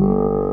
you.